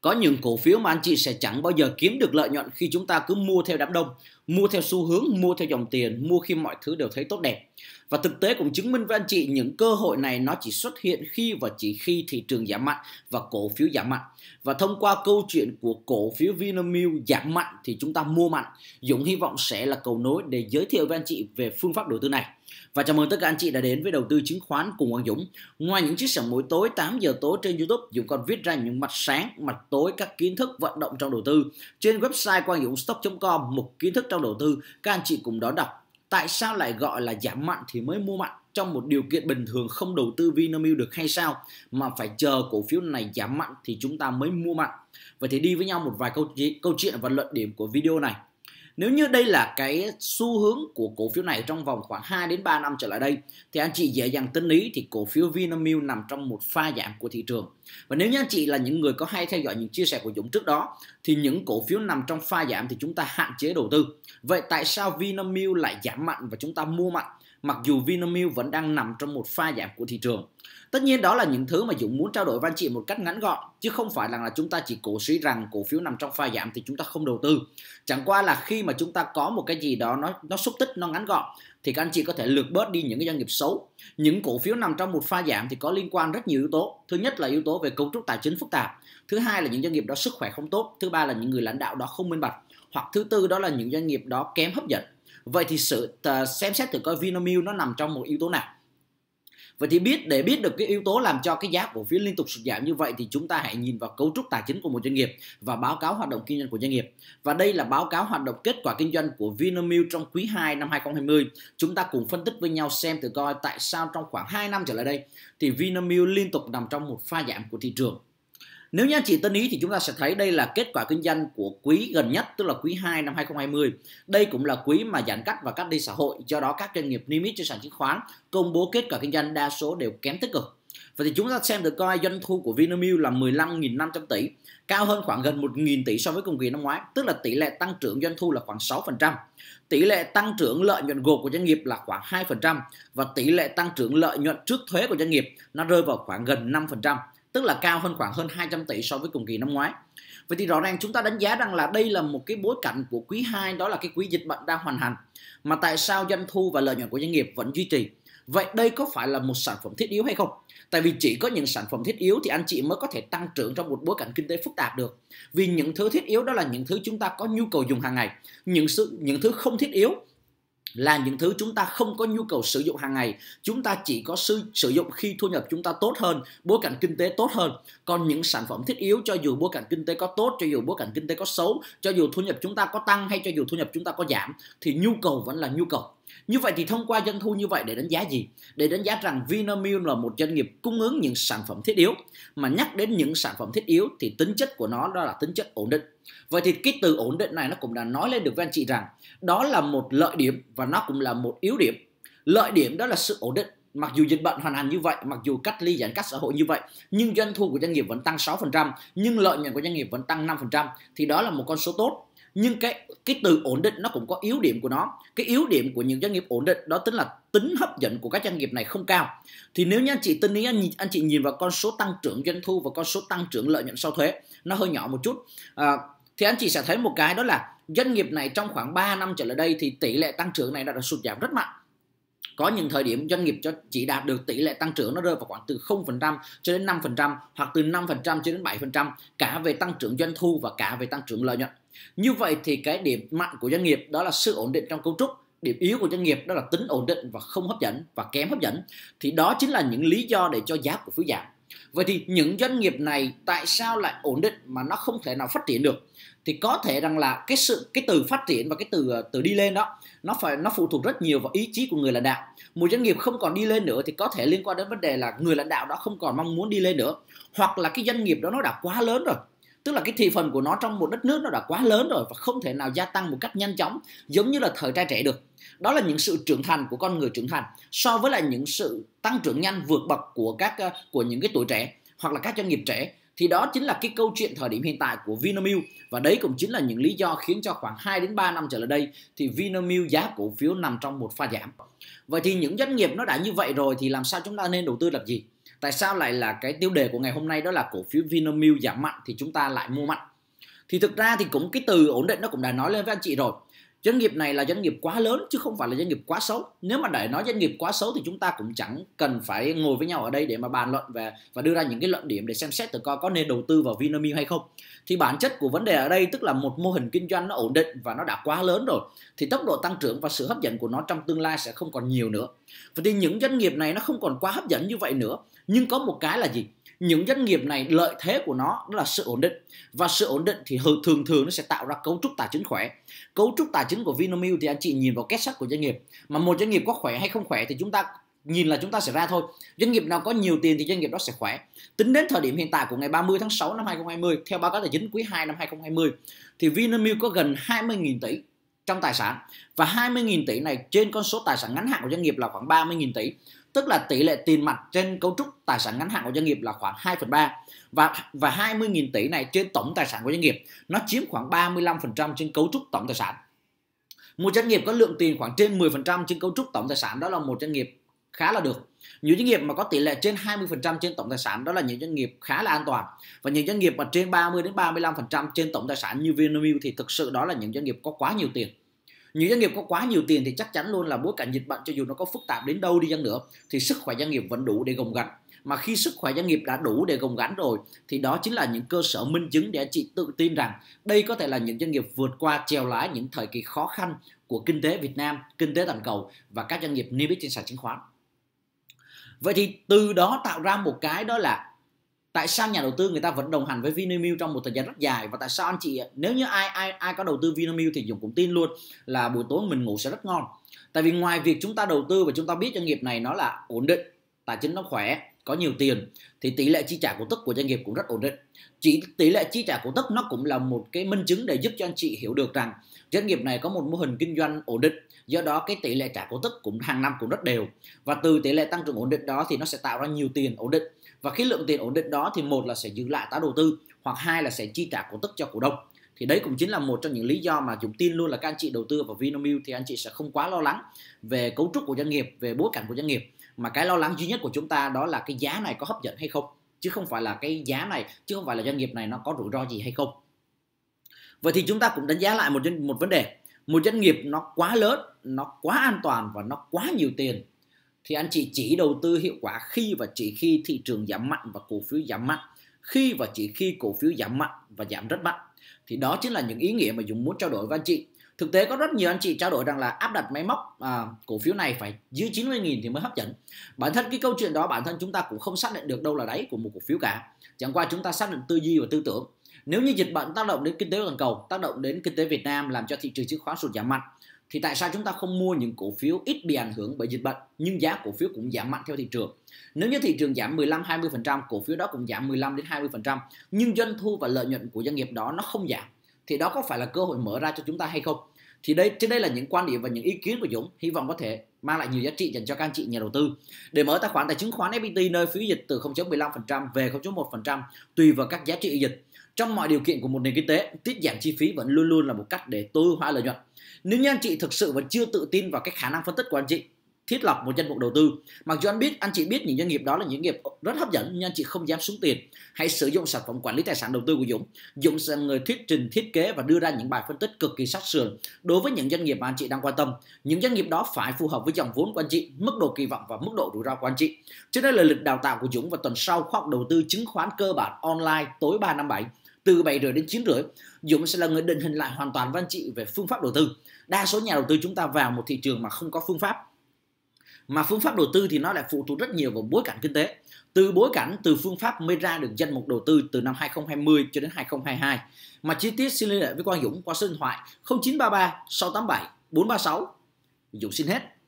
có những cổ phiếu mà anh chị sẽ chẳng bao giờ kiếm được lợi nhuận khi chúng ta cứ mua theo đám đông, mua theo xu hướng, mua theo dòng tiền, mua khi mọi thứ đều thấy tốt đẹp. Và thực tế cũng chứng minh với anh chị những cơ hội này nó chỉ xuất hiện khi và chỉ khi thị trường giảm mạnh và cổ phiếu giảm mạnh. Và thông qua câu chuyện của cổ phiếu Vinamilk giảm mạnh thì chúng ta mua mạnh. Dũng hy vọng sẽ là cầu nối để giới thiệu với anh chị về phương pháp đầu tư này. Và chào mừng tất cả anh chị đã đến với đầu tư chứng khoán cùng Quang Dũng. Ngoài những chia sẻ mỗi tối 8 giờ tối trên YouTube, Dũng còn viết ra những mặt sáng, mặt tối các kiến thức vận động trong đầu tư. Trên website quangdungstock.com một kiến thức trong đầu tư, các anh chị cùng đó đọc. Tại sao lại gọi là giảm mạnh thì mới mua mạnh? Trong một điều kiện bình thường không đầu tư Vinamilk được hay sao? Mà phải chờ cổ phiếu này giảm mạnh thì chúng ta mới mua mạnh. Vậy thì đi với nhau một vài câu, câu chuyện và luận điểm của video này. Nếu như đây là cái xu hướng của cổ phiếu này trong vòng khoảng 2 đến 3 năm trở lại đây, thì anh chị dễ dàng tính lý thì cổ phiếu Vinamilk nằm trong một pha giảm của thị trường. Và nếu như anh chị là những người có hay theo dõi những chia sẻ của Dũng trước đó, thì những cổ phiếu nằm trong pha giảm thì chúng ta hạn chế đầu tư. Vậy tại sao Vinamilk lại giảm mạnh và chúng ta mua mạnh mặc dù Vinamilk vẫn đang nằm trong một pha giảm của thị trường? Tất nhiên đó là những thứ mà Dũng muốn trao đổi với anh chị một cách ngắn gọn chứ không phải là, là chúng ta chỉ cổ suý rằng cổ phiếu nằm trong pha giảm thì chúng ta không đầu tư. Chẳng qua là khi mà chúng ta có một cái gì đó nó nó xúc tích nó ngắn gọn thì các anh chị có thể lược bớt đi những cái doanh nghiệp xấu. Những cổ phiếu nằm trong một pha giảm thì có liên quan rất nhiều yếu tố. Thứ nhất là yếu tố về cấu trúc tài chính phức tạp. Thứ hai là những doanh nghiệp đó sức khỏe không tốt. Thứ ba là những người lãnh đạo đó không minh bạch. Hoặc thứ tư đó là những doanh nghiệp đó kém hấp dẫn. Vậy thì sự uh, xem xét thử coi Vinamilk nó nằm trong một yếu tố nào Vậy thì biết để biết được cái yếu tố làm cho cái giá cổ phiếu liên tục sụt giảm như vậy thì chúng ta hãy nhìn vào cấu trúc tài chính của một doanh nghiệp và báo cáo hoạt động kinh doanh của doanh nghiệp. Và đây là báo cáo hoạt động kết quả kinh doanh của Vinamilk trong quý 2 năm 2020. Chúng ta cùng phân tích với nhau xem từ coi tại sao trong khoảng 2 năm trở lại đây thì Vinamilk liên tục nằm trong một pha giảm của thị trường. Nếu như anh chị tân ý thì chúng ta sẽ thấy đây là kết quả kinh doanh của quý gần nhất tức là quý 2 năm 2020. Đây cũng là quý mà giãn cách và cách ly xã hội, do đó các doanh nghiệp niêm yết trên sàn chứng khoán công bố kết quả kinh doanh đa số đều kém tích cực. Vậy thì chúng ta xem được coi doanh thu của Vinamilk là 15.500 tỷ, cao hơn khoảng gần 1.000 tỷ so với cùng kỳ năm ngoái, tức là tỷ lệ tăng trưởng doanh thu là khoảng 6%. Tỷ lệ tăng trưởng lợi nhuận gộp của doanh nghiệp là khoảng 2% và tỷ lệ tăng trưởng lợi nhuận trước thuế của doanh nghiệp nó rơi vào khoảng gần 5% tức là cao hơn khoảng hơn 200 tỷ so với cùng kỳ năm ngoái. Vậy thì rõ ràng chúng ta đánh giá rằng là đây là một cái bối cảnh của quý 2 đó là cái quý dịch bệnh đang hoàn hành. Mà tại sao doanh thu và lợi nhuận của doanh nghiệp vẫn duy trì? Vậy đây có phải là một sản phẩm thiết yếu hay không? Tại vì chỉ có những sản phẩm thiết yếu thì anh chị mới có thể tăng trưởng trong một bối cảnh kinh tế phức tạp được. Vì những thứ thiết yếu đó là những thứ chúng ta có nhu cầu dùng hàng ngày. Những sự, những thứ không thiết yếu là những thứ chúng ta không có nhu cầu sử dụng hàng ngày. Chúng ta chỉ có sử, sử dụng khi thu nhập chúng ta tốt hơn bối cảnh kinh tế tốt hơn. Còn những sản phẩm thiết yếu cho dù bối cảnh kinh tế có tốt cho dù bối cảnh kinh tế có xấu cho dù thu nhập chúng ta có tăng hay cho dù thu nhập chúng ta có giảm thì nhu cầu vẫn là nhu cầu như vậy thì thông qua doanh thu như vậy để đánh giá gì? Để đánh giá rằng Vinamilk là một doanh nghiệp cung ứng những sản phẩm thiết yếu. Mà nhắc đến những sản phẩm thiết yếu thì tính chất của nó đó là tính chất ổn định. Vậy thì cái từ ổn định này nó cũng đã nói lên được với anh chị rằng đó là một lợi điểm và nó cũng là một yếu điểm. Lợi điểm đó là sự ổn định mặc dù dịch bệnh hoàn hành như vậy, mặc dù cách ly giãn cách xã hội như vậy, nhưng doanh thu của doanh nghiệp vẫn tăng 6%, nhưng lợi nhuận của doanh nghiệp vẫn tăng 5%, thì đó là một con số tốt nhưng cái cái từ ổn định nó cũng có yếu điểm của nó. Cái yếu điểm của những doanh nghiệp ổn định đó tính là tính hấp dẫn của các doanh nghiệp này không cao. Thì nếu như anh chị tin ý anh, anh chị nhìn vào con số tăng trưởng doanh thu và con số tăng trưởng lợi nhuận sau thuế nó hơi nhỏ một chút. À, thì anh chị sẽ thấy một cái đó là doanh nghiệp này trong khoảng 3 năm trở lại đây thì tỷ lệ tăng trưởng này đã, đã sụt giảm rất mạnh. Có những thời điểm doanh nghiệp cho chỉ đạt được tỷ lệ tăng trưởng nó rơi vào khoảng từ 0% cho đến 5% hoặc từ 5% cho đến 7% cả về tăng trưởng doanh thu và cả về tăng trưởng lợi nhuận. Như vậy thì cái điểm mạnh của doanh nghiệp đó là sự ổn định trong cấu trúc, điểm yếu của doanh nghiệp đó là tính ổn định và không hấp dẫn và kém hấp dẫn. Thì đó chính là những lý do để cho giá cổ phiếu giảm. Vậy thì những doanh nghiệp này tại sao lại ổn định mà nó không thể nào phát triển được? Thì có thể rằng là cái sự cái từ phát triển và cái từ ờ, từ đi lên đó nó phải nó phụ thuộc rất nhiều vào ý chí của người lãnh đạo. Một doanh nghiệp không còn đi lên nữa thì có thể liên quan đến vấn đề là người lãnh đạo đó không còn mong muốn đi lên nữa, hoặc là cái doanh nghiệp đó nó đã quá lớn rồi tức là cái thị phần của nó trong một đất nước nó đã quá lớn rồi và không thể nào gia tăng một cách nhanh chóng, giống như là thời trai trẻ được đó là những sự trưởng thành của con người trưởng thành so với lại những sự tăng trưởng nhanh vượt bậc của các ờ, của những cái tuổi trẻ hoặc là các doanh nghiệp trẻ thì đó chính là cái câu chuyện thời điểm hiện tại của Vinamilk và đấy cũng chính là những lý do khiến cho khoảng 2 đến 3 năm trở lại đây thì Vinamilk giá cổ phiếu nằm trong một pha giảm. Vậy thì những doanh nghiệp nó đã như vậy rồi thì làm sao chúng ta nên đầu tư làm gì? Tại sao lại là cái tiêu đề của ngày hôm nay đó là cổ phiếu Vinamilk giảm mạnh thì chúng ta lại mua mạnh? Thì thực ra thì cũng cái từ ổn định nó cũng đã nói lên với anh chị rồi doanh nghiệp này là doanh nghiệp quá lớn chứ không phải là doanh nghiệp quá xấu. Nếu mà để nói doanh nghiệp quá xấu thì chúng ta cũng chẳng cần phải ngồi với nhau ở đây để mà bàn luận về và đưa ra những cái luận điểm để xem xét từ coi có nên đầu tư vào Vinamilk hay không. Thì bản chất của vấn đề ở đây tức là một mô hình kinh doanh nó ổn định và nó đã quá lớn rồi, thì tốc độ tăng trưởng và sự hấp dẫn của nó trong tương lai sẽ không còn nhiều nữa. Và thì những doanh nghiệp này nó không còn quá hấp dẫn như vậy nữa. Nhưng có một cái là gì? Những doanh nghiệp này, lợi thế của nó đó là sự ổn định. Và sự ổn định thì thường thường nó sẽ tạo ra cấu trúc tài chính khỏe. Cấu trúc tài chính của Vinamilk thì anh chị nhìn vào kết sắt của doanh nghiệp. Mà một doanh nghiệp có khỏe hay không khỏe thì chúng ta nhìn là chúng ta sẽ ra thôi. Doanh nghiệp nào có nhiều tiền thì doanh nghiệp đó sẽ khỏe. Tính đến thời điểm hiện tại của ngày 30 tháng 6 năm 2020 theo báo cáo tài chính quý 2 năm 2020 thì Vinamilk có gần 20.000 tỷ trong tài sản. Và 20.000 tỷ này trên con số tài sản ngắn hạn của doanh nghiệp là khoảng 30.000 tỷ, tức là tỷ lệ tiền mặt trên cấu trúc tài sản ngắn hạn của doanh nghiệp là khoảng 2 phần 3 và và 20.000 tỷ này trên tổng tài sản của doanh nghiệp, nó chiếm khoảng 35% trên cấu trúc tổng tài sản. Một doanh nghiệp có lượng tiền khoảng trên 10% trên cấu trúc tổng tài sản, đó là một doanh nghiệp khá là được. Những doanh nghiệp mà có tỷ lệ trên 20% trên tổng tài sản đó là những doanh nghiệp khá là an toàn. Và những doanh nghiệp mà trên 30 đến 35% trên tổng tài sản như Vinamilk thì thực sự đó là những doanh nghiệp có quá nhiều tiền. Những doanh nghiệp có quá nhiều tiền thì chắc chắn luôn là bối cảnh dịch bệnh cho dù nó có phức tạp đến đâu đi chăng nữa thì sức khỏe doanh nghiệp vẫn đủ để gồng gánh. Mà khi sức khỏe doanh nghiệp đã đủ để gồng gánh rồi thì đó chính là những cơ sở minh chứng để anh chị tự tin rằng đây có thể là những doanh nghiệp vượt qua trèo lái những thời kỳ khó khăn của kinh tế Việt Nam, kinh tế toàn cầu và các doanh nghiệp niêm yết trên sàn chứng khoán. Vậy thì từ đó tạo ra một cái đó là tại sao nhà đầu tư người ta vẫn đồng hành với Vinamilk trong một thời gian rất dài và tại sao anh chị, nếu như ai ai ai có đầu tư Vinamilk thì Dũng cũng tin luôn là buổi tối mình ngủ sẽ rất ngon. Tại vì ngoài việc chúng ta đầu tư và chúng ta biết doanh nghiệp này nó là ổn định, tài chính nó khỏe có nhiều tiền, thì tỷ lệ chi trả cổ tức của doanh nghiệp cũng rất ổn định. Chỉ tỷ lệ chi trả cổ tức nó cũng là một cái minh chứng để giúp cho anh chị hiểu được rằng doanh nghiệp này có một mô hình kinh doanh ổn định, do đó cái tỷ lệ trả cổ tức cũng hàng năm cũng rất đều. Và từ tỷ lệ tăng trưởng ổn định đó thì nó sẽ tạo ra nhiều tiền ổn định. Và khi lượng tiền ổn định đó thì một là sẽ giữ lại tái đầu tư, hoặc hai là sẽ chi trả cổ tức cho cổ đông. Thì đấy cũng chính là một trong những lý do mà chúng tin luôn là các anh chị đầu tư vào Vinamilk thì anh chị sẽ không quá lo lắng về cấu trúc của doanh nghiệp, về bối cảnh của doanh nghiệp mà cái lo lắng duy nhất của chúng ta đó là cái giá này có hấp dẫn hay không? Chứ không phải là cái giá này, chứ không phải là doanh nghiệp này nó có rủi ro gì hay không? Vậy thì chúng ta cũng đánh giá lại một một vấn đề. Một doanh nghiệp nó quá lớn, nó quá an toàn và nó quá nhiều tiền, thì anh chị chỉ đầu tư hiệu quả khi và chỉ khi thị trường giảm mạnh và cổ phiếu giảm mạnh. Khi và chỉ khi cổ phiếu giảm mạnh và giảm rất mạnh. Thì đó chính là những ý nghĩa mà Dũng muốn trao đổi với anh chị thực tế có rất nhiều anh chị trao đổi rằng là áp đặt máy móc à, cổ phiếu này phải dưới 90.000 thì mới hấp dẫn. Bản thân cái câu chuyện đó bản thân chúng ta cũng không xác định được đâu là đáy của một cổ phiếu cả. Chẳng qua chúng ta xác định tư duy và tư tưởng. Nếu như dịch bệnh tác động đến kinh tế toàn cầu tác động đến kinh tế Việt Nam làm cho thị trường chứng khoán sụt giảm mạnh thì tại sao chúng ta không mua những cổ phiếu ít bị ảnh hưởng bởi dịch bệnh nhưng giá cổ phiếu cũng giảm mạnh theo thị trường? Nếu như thị trường giảm 15 20% cổ phiếu đó cũng giảm 15 đến 20% nhưng doanh thu và lợi nhuận của doanh nghiệp đó nó không giảm thì đó có phải là cơ hội mở ra cho chúng ta hay không? Thì đây trên đây là những quan điểm và những ý kiến của Dũng. Hy vọng có thể mang lại nhiều giá trị dành cho các anh chị nhà đầu tư. Để mở tài khoản tại chứng khoán FPT nơi phí dịch từ 0.15% về 0.1% tùy vào các giá trị dịch. Trong mọi điều kiện của một nền kinh tế, tiết giảm chi phí vẫn luôn luôn là một cách để tối ưu hóa lợi nhuận. Nếu như anh chị thực sự vẫn chưa tự tin vào cái khả năng phân tích của anh chị thiết lập một danh mục đầu tư. Mặc dù anh biết, anh chị biết những doanh nghiệp đó là những nghiệp rất hấp dẫn, nhưng anh chị không dám xuống tiền. Hãy sử dụng sản phẩm quản lý tài sản đầu tư của Dũng. Dũng sẽ người thuyết trình, thiết kế và đưa ra những bài phân tích cực kỳ sát sườn đối với những doanh nghiệp mà anh chị đang quan tâm. Những doanh nghiệp đó phải phù hợp với dòng vốn của anh chị, mức độ kỳ vọng và mức độ rủi ro của anh chị. Trên đây là lịch đào tạo của Dũng và tuần sau khoa học đầu tư chứng khoán cơ bản online tối 3 năm 7 từ 7 rưỡi đến 9 rưỡi, Dũng sẽ là người định hình lại hoàn toàn với anh chị về phương pháp đầu tư. Đa số nhà đầu tư chúng ta vào một thị trường mà không có phương pháp mà phương pháp đầu tư thì nó lại phụ thuộc rất nhiều vào bối cảnh kinh tế. Từ bối cảnh, từ phương pháp mới ra được danh mục đầu tư từ năm 2020 cho đến 2022 mà chi tiết xin liên hệ với Quang Dũng qua số điện thoại 0933 687 436 Dũng xin hết.